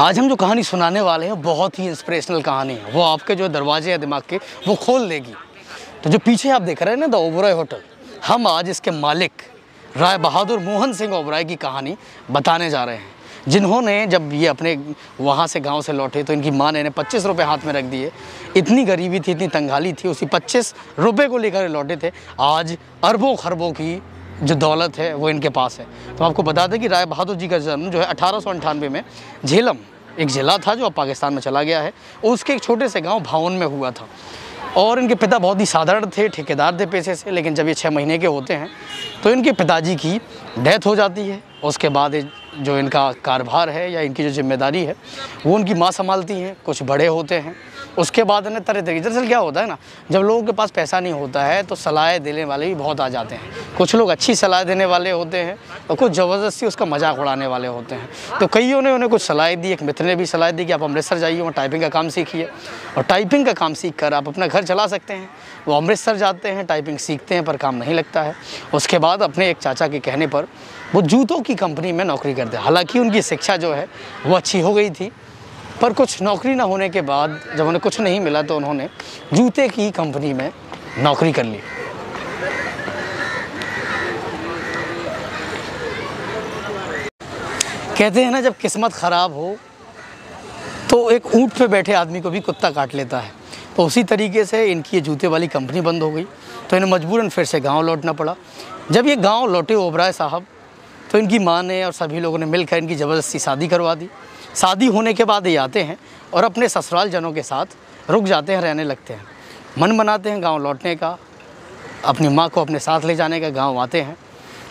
आज हम जो कहानी सुनाने वाले हैं, बहुत ही इंस्पिरेशनल कहानी है। वो आपके जो दरवाजे हैं दिमाग के, वो खोल देगी। तो जो पीछे आप देख रहे हैं ना द ओबराय होटल हम आज इसके मालिक, राय बहादुर मोहन सिंह ओबराय की कहानी बताने जा रहे हैं। जिन्होंने जब ये अपने वहाँ से गाँव से लौटे तो इनकी माँ ने इन्हें पच्चीस रुपये हाथ में रख दिए। इतनी गरीबी थी, इतनी तंगाली थी, उसी पच्चीस रुपये को लेकर लौटे थे। आज अरबों खरबों की जो दौलत है, वो इनके पास है। तो आपको बता दें कि राय बहादुर जी का जन्म जो है अठारह में, झेलम एक ज़िला था जो अब पाकिस्तान में चला गया है उसके एक छोटे से गाँव भावन में हुआ था। और इनके पिता बहुत ही साधारण थे, ठेकेदार थे पैसे से, लेकिन जब ये छः महीने के होते हैं तो इनके पिताजी की डेथ हो जाती है। उसके बाद जो इनका कारोबार है या इनकी जो ज़िम्मेदारी है, वो उनकी माँ संभालती हैं, कुछ बड़े होते हैं। उसके बाद इन्हें तरह तरह दरअसल क्या होता है ना, जब लोगों के पास पैसा नहीं होता है तो सलाह देने वाले भी बहुत आ जाते हैं। कुछ लोग अच्छी सलाह देने वाले होते हैं और कुछ ज़बरदस्ती उसका मज़ाक उड़ाने वाले होते हैं। तो कईयों ने उन्हें कुछ सलाह दी, एक मित्र ने भी सलाह दी कि आप अमृतसर जाइए, वहाँ टाइपिंग का काम सीखिए। और टाइपिंग का काम सीख कर आप अपना घर चला सकते हैं। वो अमृतसर जाते हैं टाइपिंग सीखते हैं, पर काम नहीं लगता है। उसके बाद अपने एक चाचा के कहने पर, वो जूतों की कंपनी में नौकरी करते हैं। हालाँकि उनकी शिक्षा जो है, वो अच्छी हो गई थी। पर कुछ नौकरी ना होने के बाद जब उन्हें कुछ नहीं मिला तो उन्होंने जूते की कंपनी में नौकरी कर ली। कहते हैं ना, जब किस्मत ख़राब हो तो एक ऊँट पे बैठे आदमी को भी कुत्ता काट लेता है। तो उसी तरीके से इनकी ये जूते वाली कंपनी बंद हो गई। तो इन्हें मजबूरन फिर से गाँव लौटना पड़ा। जब ये गाँव लौटे ओबराय साहब तो इनकी माँ ने और सभी लोगों ने मिलकर इनकी ज़बरदस्ती शादी करवा दी। शादी होने के बाद ही आते हैं और अपने ससुराल जनों के साथ रुक जाते हैं, रहने लगते हैं। मन बनाते हैं, गाँव लौटने का, अपनी माँ को अपने साथ ले जाने का गाँव आते हैं।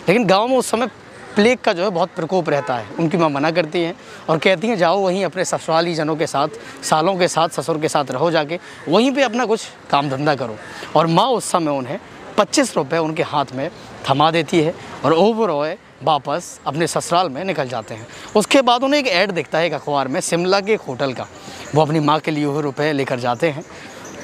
लेकिन गाँव में उस समय प्लेग का जो है बहुत प्रकोप रहता है। उनकी माँ मना करती हैं और कहती हैं, जाओ वहीं अपने ससुराली जनों के साथ, सालों के साथ, ससुर के साथ रहो जाके, वहीं पे अपना कुछ काम धंधा करो। और माँ उस समय उन्हें पच्चीस रुपये उनके हाथ में थमा देती है। और ओवरऑल वापस अपने ससुराल में निकल जाते हैं। उसके बाद उन्हें एक ऐड दिखता है एक अखबार में, शिमला के एक होटल का। वो अपनी माँ के लिए हुए रुपये लेकर जाते हैं।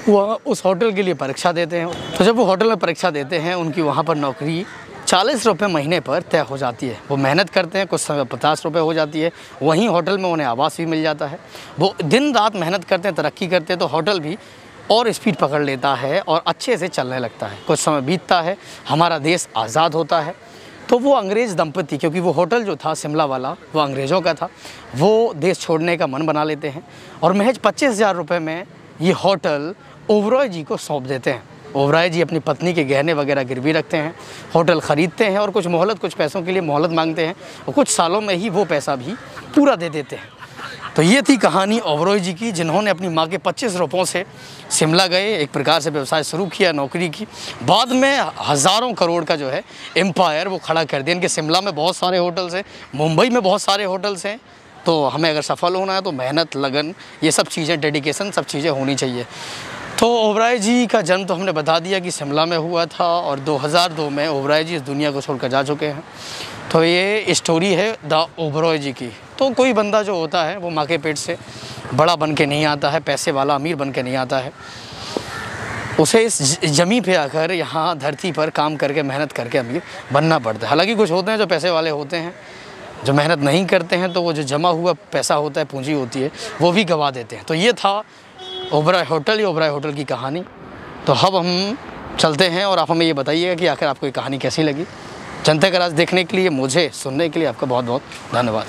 वह उस होटल के लिए परीक्षा देते हैं। तो जब वो होटल में परीक्षा देते हैं, उनकी वहाँ पर नौकरी चालीस रुपये महीने पर तय हो जाती है। वो मेहनत करते हैं, कुछ समय पचास रुपये हो जाती है। वहीं होटल में उन्हें आवास भी मिल जाता है। वो दिन रात मेहनत करते हैं, तरक्की करते हैं तो होटल भी और स्पीड पकड़ लेता है और अच्छे से चलने लगता है। कुछ समय बीतता है, हमारा देश आज़ाद होता है। तो वो अंग्रेज़ दंपति, क्योंकि वो होटल जो था, शिमला वाला, वो अंग्रेज़ों का था, वो देश छोड़ने का मन बना लेते हैं। और महज पच्चीस हज़ार रुपये में ये होटल ओबरॉय जी को सौंप देते हैं। ओबराय जी अपनी पत्नी के गहने वगैरह गिरवी रखते हैं, होटल ख़रीदते हैं और कुछ मोहलत, कुछ पैसों के लिए मोहलत मांगते हैं और कुछ सालों में ही वो पैसा भी पूरा दे देते हैं। तो ये थी कहानी ओबरॉय जी की, जिन्होंने अपनी माँ के पच्चीस रुपयों से शिमला गए, एक प्रकार से व्यवसाय शुरू किया, नौकरी की। बाद में हज़ारों करोड़ का जो है एम्पायर वो खड़ा कर दिया। इनके शिमला में बहुत सारे होटल्स हैं, मुंबई में बहुत सारे होटल्स हैं। तो हमें अगर सफल होना है तो मेहनत, लगन, ये सब चीज़ें डेडिकेशन सब चीज़ें होनी चाहिए। तो ओबराय जी का जन्म तो हमने बता दिया कि शिमला में हुआ था और 2002 में ओबराय जी इस दुनिया को छोड़कर जा चुके हैं। तो ये स्टोरी है द ओबराय जी की। तो कोई बंदा जो होता है, वो माँ के पेट से बड़ा बन के नहीं आता है, पैसे वाला अमीर बन के नहीं आता है। उसे इस जमी पे आकर यहाँ धरती पर काम करके, मेहनत करके अमीर बनना पड़ता है। हालाँकि कुछ होते हैं जो पैसे वाले होते हैं, जो मेहनत नहीं करते हैं तो वो जो जमा हुआ पैसा होता है, पूंजी होती है, वो भी गवा देते हैं। तो ये था ओबराय होटल या ओबराय होटल की कहानी। तो अब हम चलते हैं और आप हमें ये बताइएगा कि आखिर आपको ये कहानी कैसी लगी। जनता का राज देखने के लिए, मुझे सुनने के लिए आपका बहुत बहुत धन्यवाद।